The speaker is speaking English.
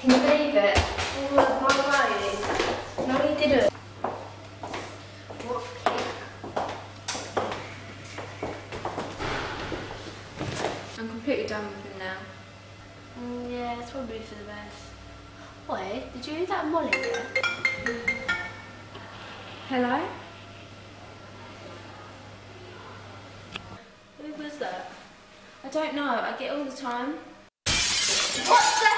Can you believe it? All of my worries. No, he didn't. What? I'm completely done with him now. Mm, yeah, it's probably for the best. Wait, did you hear that Molly there? Hello? Who was that? I don't know. I get all the time. What the?